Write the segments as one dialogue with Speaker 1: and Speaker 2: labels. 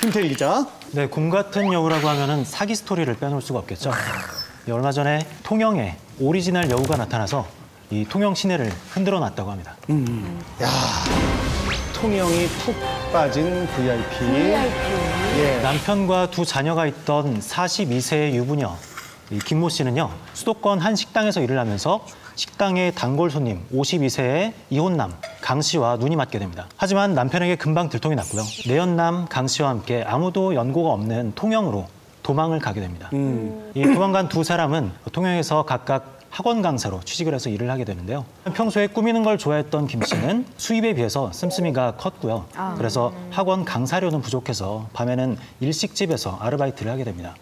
Speaker 1: 김태리 기자.
Speaker 2: 네, 곰 같은 여우라고 하면은 사기 스토리를 빼놓을 수가 없겠죠. 네, 얼마 전에 통영에 오리지널 여우가 나타나서 이 통영 시내를 흔들어 놨다고 합니다.
Speaker 1: 통영이 푹 빠진 VIP. 예.
Speaker 2: 남편과 두 자녀가 있던 42세의 유부녀 이 김모 씨는요 수도권 한 식당에서 일을 하면서 식당의 단골 손님 52세의 이혼남 강 씨와 눈이 맞게 됩니다. 하지만 남편에게 금방 들통이 났고요. 내연남 강 씨와 함께 아무도 연고가 없는 통영으로 도망을 가게 됩니다. 이 도망간 두 사람은 통영에서 각각 학원 강사로 취직을 해서 일을 하게 되는데요. 평소에 꾸미는 걸 좋아했던 김 씨는 수입에 비해서 씀씀이가 컸고요. 그래서 학원 강사료는 부족해서 밤에는 일식집에서 아르바이트를 하게 됩니다.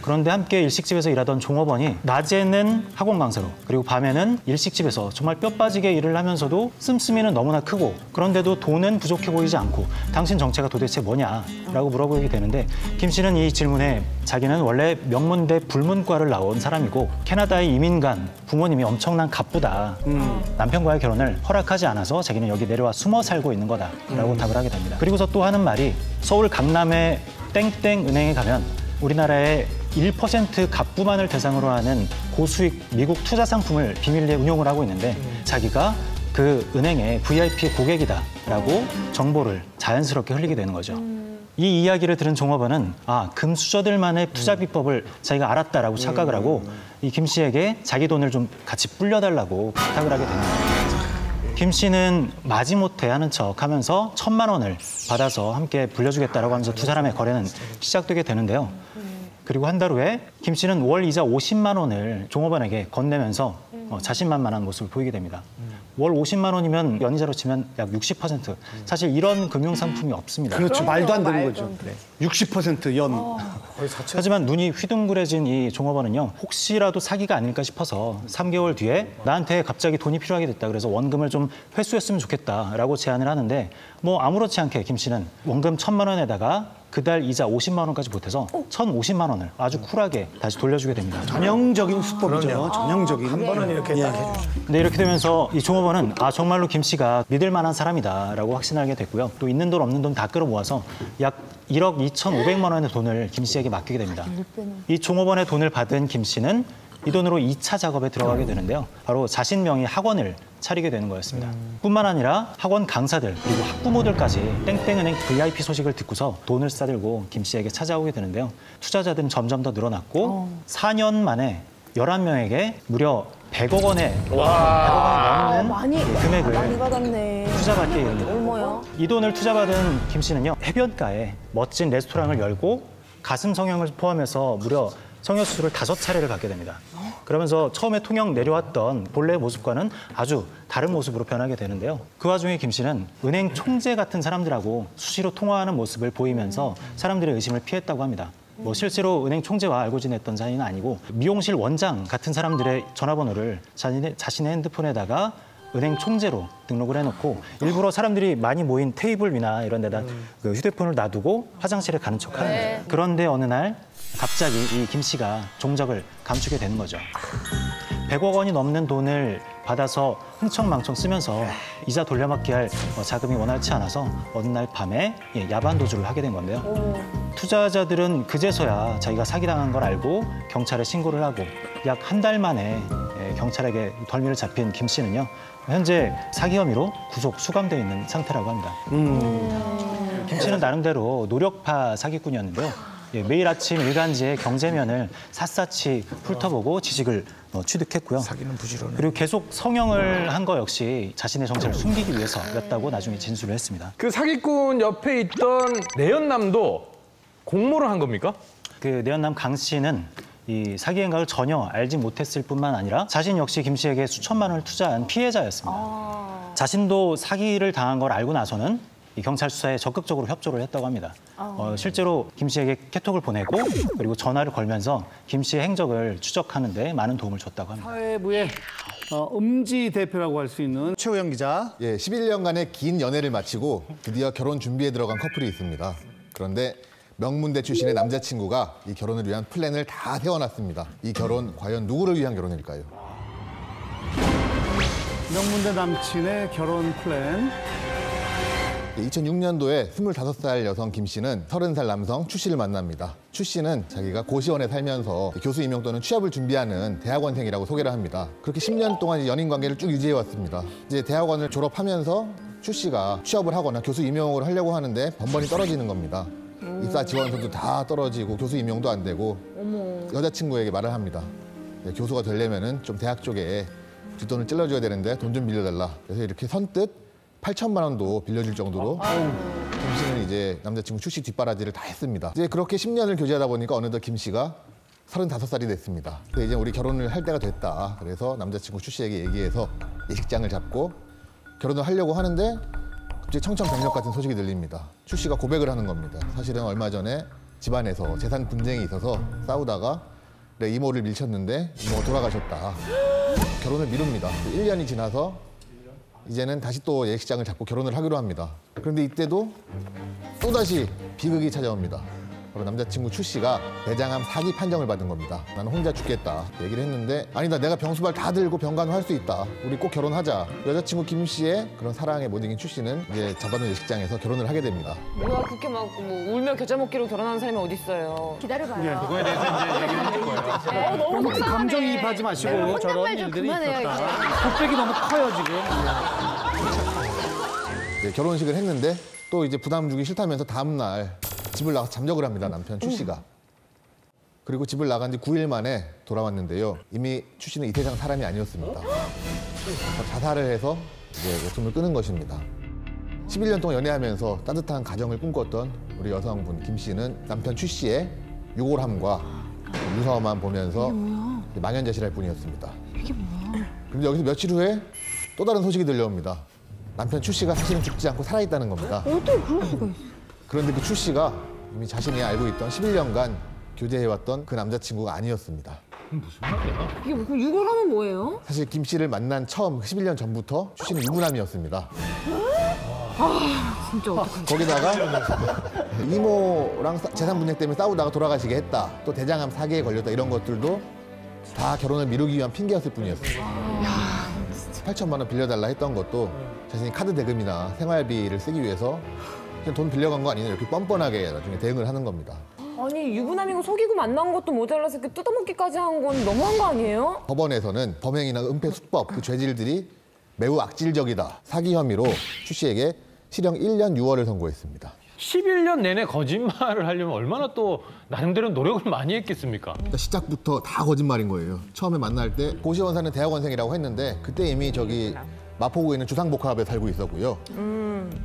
Speaker 2: 그런데 함께 일식집에서 일하던 종업원이 낮에는 학원 강사로 그리고 밤에는 일식집에서 정말 뼈 빠지게 일을 하면서도 씀씀이는 너무나 크고 그런데도 돈은 부족해 보이지 않고 당신 정체가 도대체 뭐냐라고 물어보게 되는데 김 씨는 이 질문에 자기는 원래 명문대 불문과를 나온 사람이고 캐나다에 이민 간 부모님이 엄청난 갑부다. 남편과의 결혼을 허락하지 않아서 자기는 여기 내려와 숨어 살고 있는 거다라고 답을 하게 됩니다. 그리고서 또 하는 말이 서울 강남의 땡땡 은행에 가면 우리나라의 1% 갑부만을 대상으로 하는 고수익 미국 투자 상품을 비밀리에 운용을 하고 있는데 자기가 그 은행의 VIP 고객이다라고 정보를 자연스럽게 흘리게 되는 거죠. 이 이야기를 들은 종업원은 아 금수저들만의 투자 비법을 자기가 알았다라고 착각을 하고 이 김 씨에게 자기 돈을 좀 같이 불려달라고 부탁을 하게 거죠. 김 씨는 마지못해 하는 척하면서 천만 원을 받아서 함께 불려주겠다라고 하면서 두 사람의 거래는 시작되게 되는데요. 그리고 한 달 후에 김 씨는 월 이자 50만 원을 종업원에게 건네면서 어, 자신만만한 모습을 보이게 됩니다. 월 50만 원이면 연이자로 치면 약 60%. 사실 이런 금융 상품이 없습니다.
Speaker 1: 그렇죠. 말도 안 되는
Speaker 3: 말도
Speaker 1: 거죠.
Speaker 3: 안 돼.
Speaker 1: 60% 연.
Speaker 2: 하지만 눈이 휘둥그레진 이 종업원은요 혹시라도 사기가 아닐까 싶어서 3개월 뒤에 나한테 갑자기 돈이 필요하게 됐다 그래서 원금을 좀 회수했으면 좋겠다라고 제안을 하는데 뭐 아무렇지 않게 김 씨는 원금 천만 원에다가 그달 이자 50만 원까지 보태서 1,050만 원을 아주 쿨하게 다시 돌려주게 됩니다.
Speaker 1: 전형적인 수법이죠. 전형적인.
Speaker 3: 한 번은 이렇게 딱 해주죠.
Speaker 2: 네, 이렇게 되면서 이 종업원은 아 정말로 김 씨가 믿을 만한 사람이다라고 확신하게 됐고요. 또 있는 돈 없는 돈 다 끌어 모아서 약 1억 2,500만 원의 돈을 김 씨에게 맡기게 됩니다. 이 종업원의 돈을 받은 김 씨는 이 돈으로 2차 작업에 들어가게 되는데요. 바로 자신 명의 학원을 차리게 되는 거였습니다. 뿐만 아니라 학원 강사들 그리고 학부모들까지 땡땡은행 VIP 소식을 듣고서 돈을 싸들고 김 씨에게 찾아오게 되는데요. 투자자들은 점점 더 늘어났고 4년 만에 11명에게 무려 100억 원의 100억 원이 넘는
Speaker 3: 많이
Speaker 2: 금액을
Speaker 3: 많이 받았네.
Speaker 2: 투자받게.
Speaker 3: 얼마야?
Speaker 2: 이 돈을 투자받은 김 씨는요 해변가에 멋진 레스토랑을 열고 가슴 성형을 포함해서 무려 성형 수술을 다섯 차례를 받게 됩니다. 그러면서 처음에 통영 내려왔던 본래의 모습과는 아주 다른 모습으로 변하게 되는데요. 그 와중에 김 씨는 은행 총재 같은 사람들하고 수시로 통화하는 모습을 보이면서 사람들의 의심을 피했다고 합니다. 뭐 실제로 은행 총재와 알고 지냈던 사이는 아니고 미용실 원장 같은 사람들의 전화번호를 자신의, 자신의 핸드폰에다가 은행 총재로 등록을 해놓고 일부러 사람들이 많이 모인 테이블 위나 이런 데다 그 휴대폰을 놔두고 화장실에 가는 척하는 거죠. 그런데 어느 날 갑자기 이 김 씨가 종적을 감추게 되는 거죠. 100억 원이 넘는 돈을 받아서 흥청망청 쓰면서 이자 돌려막기 할 어, 자금이 원활치 않아서 어느 날 밤에 예, 야반 도주를 하게 된 건데요. 투자자들은 그제서야 자기가 사기당한 걸 알고 경찰에 신고를 하고 약 한 달 만에 예, 경찰에게 덜미를 잡힌 김 씨는요. 현재 사기 혐의로 구속 수감돼 있는 상태라고 합니다. 김 씨는 나름대로 노력파 사기꾼이었는데요. 예, 매일 아침 일간지의 경제면을 샅샅이 훑어보고 지식을 어, 취득했고요.
Speaker 3: 사기는 부지런해.
Speaker 2: 그리고 계속 성형을 한 거 역시 자신의 정체를 숨기기 위해서였다고 나중에 진술을 했습니다.
Speaker 4: 그 사기꾼 옆에 있던 내연남도 공모를 한 겁니까?
Speaker 2: 그 내연남 강 씨는 이 사기 행각을 전혀 알지 못했을 뿐만 아니라 자신 역시 김 씨에게 수천만 원을 투자한 피해자였습니다. 자신도 사기를 당한 걸 알고 나서는 이 경찰 수사에 적극적으로 협조를 했다고 합니다. 어, 실제로 김 씨에게 카톡을 보내고 그리고 전화를 걸면서 김 씨의 행적을 추적하는 데 많은 도움을 줬다고 합니다.
Speaker 1: 사회부의 어, 음지 대표라고 할 수 있는 최호영 기자.
Speaker 5: 예, 11년간의 긴 연애를 마치고 드디어 결혼 준비에 들어간 커플이 있습니다. 그런데 명문대 출신의 남자친구가 이 결혼을 위한 플랜을 다 세워놨습니다. 이 결혼 과연 누구를 위한 결혼일까요?
Speaker 1: 명문대 남친의 결혼 플랜.
Speaker 5: 2006년도에 25살 여성 김 씨는 30살 남성 추 씨를 만납니다. 추 씨는 자기가 고시원에 살면서 교수 임용 또는 취업을 준비하는 대학원생이라고 소개를 합니다. 그렇게 10년 동안 연인 관계를 쭉 유지해 왔습니다. 이제 대학원을 졸업하면서 추 씨가 취업을 하거나 교수 임용을 하려고 하는데 번번이 떨어지는 겁니다. 입사 지원서도 다 떨어지고 교수 임용도 안 되고 여자친구에게 말을 합니다. 네, 교수가 되려면은 좀 대학 쪽에 뒷돈을 찔러줘야 되는데 돈 좀 빌려달라. 그래서 이렇게 선뜻 8천만 원도 빌려줄 정도로 김 씨는 이제 남자친구 출시 뒷바라지를 다 했습니다. 이제 그렇게 10년을 교제하다 보니까 어느덧 김 씨가 35살이 됐습니다. 이제 우리 결혼을 할 때가 됐다. 그래서 남자친구 추 씨에게 얘기해서 예식장을 잡고 결혼을 하려고 하는데 갑자기 청천벽력 같은 소식이 들립니다. 추 씨가 고백을 하는 겁니다. 사실은 얼마 전에 집안에서 재산 분쟁이 있어서 싸우다가 내 이모를 밀쳤는데 이모가 돌아가셨다. 결혼을 미룹니다. 1년이 지나서 이제는 다시 또 예식장을 잡고 결혼을 하기로 합니다. 그런데 이때도 또다시 비극이 찾아옵니다. 바로 남자친구 추 씨가 대장암 사기 판정을 받은 겁니다. 나는 혼자 죽겠다 얘기를 했는데 아니다 내가 병수발 다 들고 병간호 할 수 있다. 우리 꼭 결혼하자. 여자친구 김 씨의 그런 사랑에 못 이긴 추 씨는 이제 잡아놓은 예식장에서 결혼을 하게 됩니다.
Speaker 6: 뭐야 그렇게 막 뭐 울며 겨자 먹기로 결혼하는 사람이 어디 있어요?
Speaker 3: 기다려봐요.
Speaker 1: 그거에 대해서 이제 얘기를 해줄 거예요.
Speaker 6: 어,
Speaker 1: 너무
Speaker 6: 속상하네.
Speaker 1: 감정이입하지 마시고
Speaker 3: 네,
Speaker 1: 저런
Speaker 3: 말좀
Speaker 1: 일들이
Speaker 3: 그만해요,
Speaker 1: 있었다. 곱백이 너무 커요 지금.
Speaker 5: 이제 결혼식을 했는데 또 이제 부담 주기 싫다면서 다음 날 집을 나가 서 잠적을 합니다 남편 추 씨가. 그리고 집을 나간 지 9일 만에 돌아왔는데요. 이미 추 씨는 이 세상 사람이 아니었습니다. 자살을 해서 이제 목숨을 끊은 것입니다. 11년 동안 연애하면서 따뜻한 가정을 꿈꿨던 우리 여성분 김 씨는 남편 추 씨의 유골함과 유서만 보면서 망연자실할 뿐이었습니다. 그런데 여기서 며칠 후에 또 다른 소식이 들려옵니다. 남편 추 씨가 사실은 죽지 않고 살아있다는 겁니다.
Speaker 3: 어떻게 그럴 수가 있어?
Speaker 5: 그런데 그추 씨가 이미 자신이 알고 있던 11년간 교제해왔던 그 남자친구가 아니었습니다.
Speaker 6: 이게 뭐, 그럼 유골하면 뭐예요?
Speaker 5: 사실 김 씨를 만난 처음 11년 전부터 추 씨는 유부남이었습니다.
Speaker 6: 진짜 어떡하지?
Speaker 5: 거기다가 이모랑 싸- 재산 분쟁 때문에 싸우다가 돌아가시게 했다. 또 대장암 사기에 걸렸다. 이런 것들도 다 결혼을 미루기 위한 핑계였을 뿐이었습니다. 8천만 원 빌려달라 했던 것도 자신이 카드 대금이나 생활비를 쓰기 위해서 그냥 돈 빌려간 거 아니냐 이렇게 뻔뻔하게 나중에 대응을 하는 겁니다.
Speaker 6: 아니 유부남이고 속이고 만난 것도 모자라서 이렇게 뜯어먹기까지 한 건 너무한 거 아니에요?
Speaker 5: 법원에서는 범행이나 은폐 수법 그 죄질들이 매우 악질적이다. 사기 혐의로 추 씨에게 실형 1년 6월을 선고했습니다.
Speaker 4: 11년 내내 거짓말을 하려면 얼마나 또 나름대로 노력을 많이 했겠습니까?
Speaker 5: 그러니까 시작부터 다 거짓말인 거예요. 처음에 만날 때 고시원 사는 대학원생이라고 했는데 그때 이미 저기 마포구에 있는 주상복합에 살고 있었고요.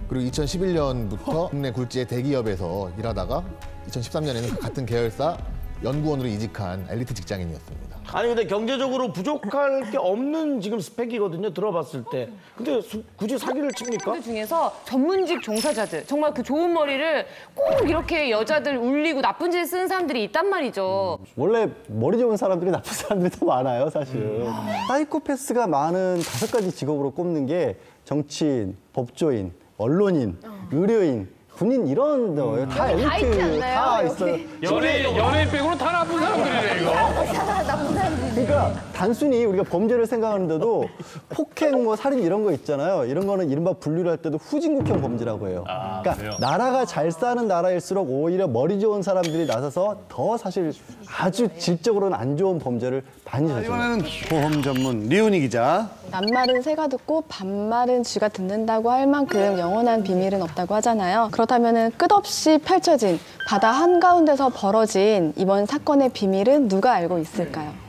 Speaker 5: 그리고 2011년부터 국내 굴지의 대기업에서 일하다가 2013년에는 그 같은 계열사 연구원으로 이직한 엘리트 직장인이었습니다.
Speaker 7: 아니 근데 경제적으로 부족할 게 없는 지금 스펙이거든요 들어봤을 때 근데 수- 굳이 사기를 칩니까?
Speaker 6: 그 중에서 전문직 종사자들 정말 그 좋은 머리를 꼭 이렇게 여자들 울리고 나쁜 짓을 쓰는 사람들이 있단 말이죠.
Speaker 8: 원래 머리 좋은 사람들이 나쁜 사람들이 더 많아요, 사실. 사이코패스가 많은 다섯 가지 직업으로 꼽는 게 정치인, 법조인, 언론인, 의료인, 군인 이런 거, 다 엘리트
Speaker 3: 다 있지 않나요,
Speaker 8: 다
Speaker 3: 여기?
Speaker 8: 있어요.
Speaker 4: 연예인, 연예인 빼고는 다 나쁜 사람들이네 이거.
Speaker 3: 나쁜 사람들이.
Speaker 8: 그러니까 단순히 우리가 범죄를 생각하는데도 폭행, 뭐 살인 이런 거 있잖아요. 이런 거는 이른바 분류를 할 때도 후진국형 범죄라고 해요. 그러니까
Speaker 4: 그래요?
Speaker 8: 나라가 잘 사는 나라일수록 오히려 머리 좋은 사람들이 나서서 더 사실 아주 질적으로는 안 좋은 범죄를 많이 저질러요.
Speaker 1: 이번에는 보험 전문 리훈이 기자.
Speaker 9: 낱말은 새가 듣고 반말은 쥐가 듣는다고 할 만큼 영원한 비밀은 없다고 하잖아요. 그렇다면 끝없이 펼쳐진 바다 한가운데서 벌어진 이번 사건의 비밀은 누가 알고 있을까요?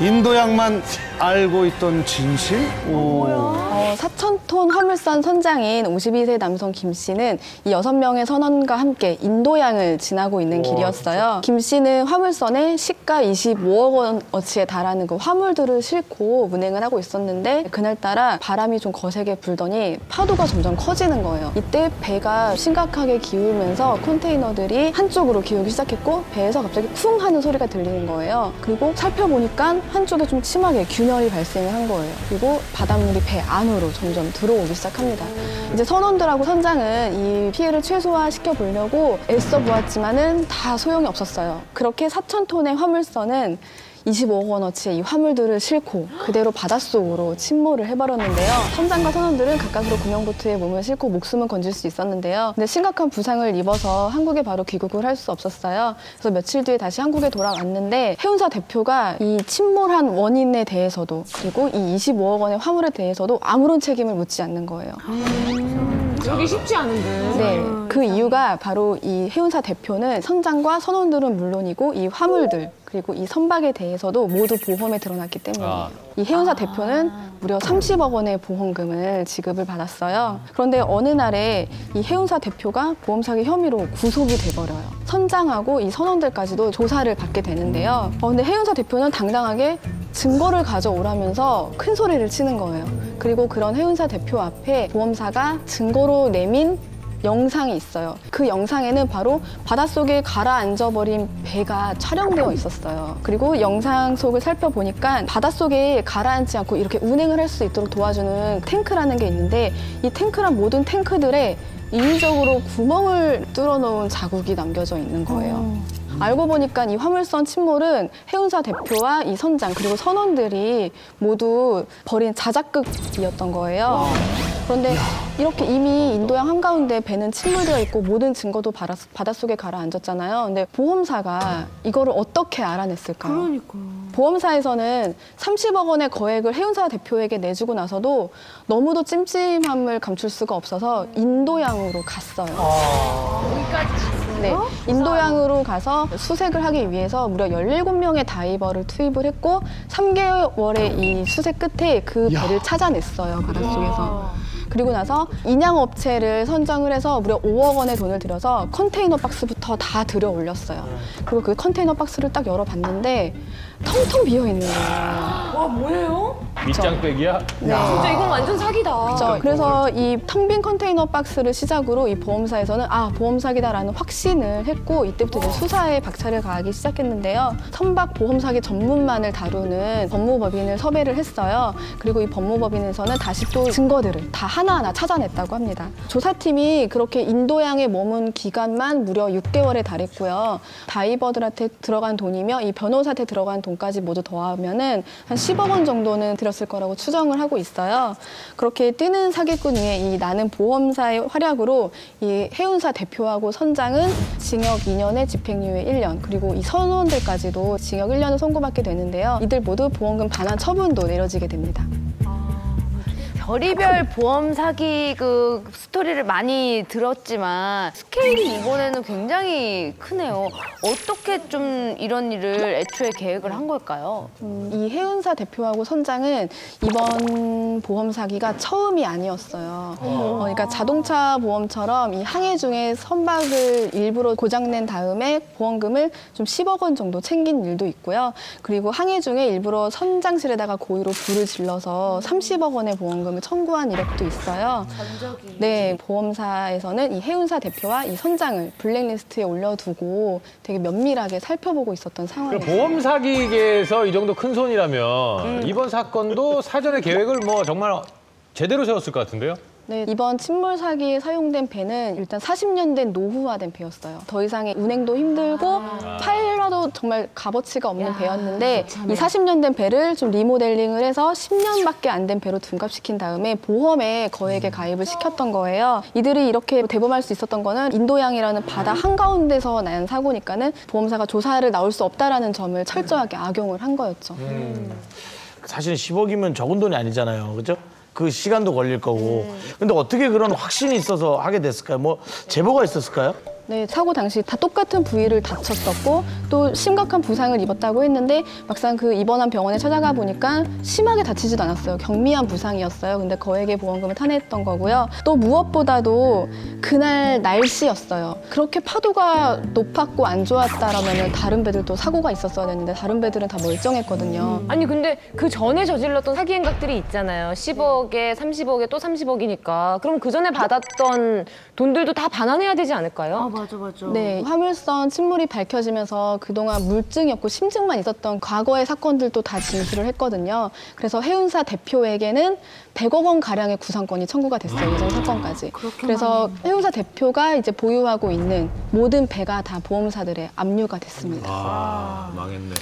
Speaker 1: 인도양만 알고 있던 진실? 오.
Speaker 9: 어, 4,000톤 화물선 선장인 52세 남성 김 씨는 이 6명의 선원과 함께 인도양을 지나고 있는 길이었어요. 김 씨는 화물선에 시가 25억 원어치에 달하는 그 화물들을 싣고 운행을 하고 있었는데 그날따라 바람이 좀 거세게 불더니 파도가 점점 커지는 거예요. 이때 배가 심각하게 기울면서 컨테이너들이 한쪽으로 기울기 시작했고 배에서 갑자기 쿵 하는 소리가 들리는 거예요. 그리고 살펴보니까 한쪽에 좀 심하게 균 열이 발생을 한 거예요. 그리고 바닷물이 배 안으로 점점 들어오기 시작합니다. 이제 선원들하고 선장은 이 피해를 최소화시켜 보려고 애써 보았지만은 다 소용이 없었어요. 그렇게 4천 톤의 화물선은 25억 원어치의 이 화물들을 싣고 그대로 바닷속으로 침몰을 해버렸는데요. 선장과 선원들은 가까스로 구명보트에 몸을 싣고 목숨은 건질 수 있었는데요. 근데 심각한 부상을 입어서 한국에 바로 귀국을 할 수 없었어요. 그래서 며칠 뒤에 다시 한국에 돌아왔는데 해운사 대표가 이 침몰한 원인에 대해서도 그리고 이 25억 원의 화물에 대해서도 아무런 책임을 묻지 않는 거예요.
Speaker 6: 그 러기 쉽지 않은데.
Speaker 9: 네, 그 이유가 바로 이 해운사 대표는 선장과 선원들은 물론이고 이 화물들 그리고 이 선박에 대해서도 모두 보험에 들어놨기 때문이에요. 이 해운사 대표는 무려 30억 원의 보험금을 지급을 받았어요. 그런데 어느 날에 이 해운사 대표가 보험 사기 혐의로 구속이 돼버려요. 선장하고 이 선원들까지도 조사를 받게 되는데요. 어, 근데 해운사 대표는 당당하게 증거를 가져오라면서 큰 소리를 치는 거예요. 그리고 그런 해운사 대표 앞에 보험사가 증거로 내민 영상이 있어요. 그 영상에는 바로 바닷속에 가라앉아버린 배가 촬영되어 있었어요. 그리고 영상 속을 살펴보니까 바닷속에 가라앉지 않고 이렇게 운행을 할 수 있도록 도와주는 탱크라는 게 있는데 이 탱크란 모든 탱크들에 인위적으로 구멍을 뚫어놓은 자국이 남겨져 있는 거예요. 알고 보니까 이 화물선 침몰은 해운사 대표와 이 선장 그리고 선원들이 모두 벌인 자작극이었던 거예요. 그런데 이렇게 이미 인도양 한가운데 배는 침몰되어 있고 모든 증거도 바닷속에 가라앉았잖아요. 근데 보험사가 이거를 어떻게 알아냈을까요? 보험사에서는 30억 원의 거액을 해운사 대표에게 내주고 나서도 너무도 찜찜함을 감출 수가 없어서 인도양으로 갔어요. 네, 인도양으로 가서 수색을 하기 위해서 무려 17명의 다이버를 투입을 했고 3개월의 이 수색 끝에 그 배를 찾아냈어요, 바닷속에서. 그리고 나서 인양 업체를 선정을 해서 무려 5억 원의 돈을 들여서 컨테이너 박스부터 다 들여 올렸어요. 그리고 그 컨테이너 박스를 딱 열어봤는데 텅텅 비어 있는 거예요.
Speaker 6: 와 뭐예요?
Speaker 4: 밑장빼기야?
Speaker 6: 진짜 이건 완전 사기다.
Speaker 9: 그렇죠. 그래서 이 텅 빈 컨테이너 박스를 시작으로 이 보험사에서는 아 보험 사기다라는 확신을 했고 이때부터 이제 수사에 박차를 가하기 시작했는데요. 선박 보험 사기 전문만을 다루는 법무법인을 섭외를 했어요. 그리고 이 법무법인에서는 다시 또 증거들을 다 하나하나 찾아냈다고 합니다. 조사팀이 그렇게 인도양에 머문 기간만 무려 6개월에 달했고요. 다이버들한테 들어간 돈이며 이 변호사한테 들어간 돈까지 모두 더하면은 한 10억 원 정도는 들 었을 거라고 추정을 하고 있어요. 그렇게 뛰는 사기꾼 위에 이 나는 보험사의 활약으로 이 해운사 대표하고 선장은 징역 2년에 집행유예 1년 그리고 이 선원들까지도 징역 1년을 선고받게 되는데요. 이들 모두 보험금 반환 처분도 내려지게 됩니다.
Speaker 6: 별이별 보험 사기 그 스토리를 많이 들었지만 스케일이 이번에는 굉장히 크네요. 어떻게 좀 이런 일을 애초에 계획을 한 걸까요?
Speaker 9: 음, 이 해운사 대표하고 선장은 이번 보험 사기가 처음이 아니었어요. 어, 그러니까 자동차 보험처럼 이 항해 중에 선박을 일부러 고장낸 다음에 보험금을 좀 10억 원 정도 챙긴 일도 있고요. 그리고 항해 중에 일부러 선장실에다가 고의로 불을 질러서 30억 원의 보험금을 청구한 이력도 있어요. 네, 보험사에서는 이 해운사 대표와 이 선장을 블랙리스트에 올려두고 되게 면밀하게 살펴보고 있었던
Speaker 4: 그
Speaker 9: 상황이었어요.
Speaker 4: 보험 사기계에서 이 정도 큰 손이라면 이번 사건도 사전에 계획을 뭐 정말 제대로 세웠을 것 같은데요?
Speaker 9: 네, 이번 침몰 사기에 사용된 배는 일단 40년 된 노후화된 배였어요. 더 이상의 운행도 힘들고 팔려도 정말 값어치가 없는 배였는데 이 40년 된 배를 좀 리모델링을 해서 10년밖에 안 된 배로 둔갑시킨 다음에 보험에 거액의 가입을 시켰던 거예요. 이들이 이렇게 대범할 수 있었던 거는 인도양이라는 바다 한가운데서 난 사고니까는 보험사가 조사를 나올 수 없다라는 점을 철저하게 악용을 한 거였죠.
Speaker 7: 사실은 10억이면 적은 돈이 아니잖아요. 그죠? 그 시간도 걸릴 거고. 근데 어떻게 그런 확신이 있어서 하게 됐을까요? 뭐 제보가 있었을까요?
Speaker 9: 네, 사고 당시 다 똑같은 부위를 다쳤었고 또 심각한 부상을 입었다고 했는데 막상 그 입원한 병원에 찾아가 보니까 심하게 다치지도 않았어요. 경미한 부상이었어요. 근데 거액의 보험금을 탄핵했던 거고요. 또 무엇보다도 그날 날씨였어요. 그렇게 파도가 높았고 안 좋았다라면 다른 배들도 사고가 있었어야 되는데 다른 배들은 다 멀쩡했거든요.
Speaker 6: 아니 근데 그 전에 저질렀던 사기 행각들이 있잖아요. 10억에 30억에 또 30억이니까. 그럼 그 전에 받았던 돈들도 다 반환해야 되지 않을까요?
Speaker 3: 맞아 맞아.
Speaker 9: 네, 화물선 침몰이 밝혀지면서 그동안 물증이 없고 심증만 있었던 과거의 사건들도 다 진술을 했거든요. 그래서 해운사 대표에게는 100억 원 가량의 구상권이 청구가 됐어요. 예전 사건까지. 그래서 해운사 대표가 이제 보유하고 있는 모든 배가 다 보험사들의 압류가 됐습니다.
Speaker 4: 아, 망했네.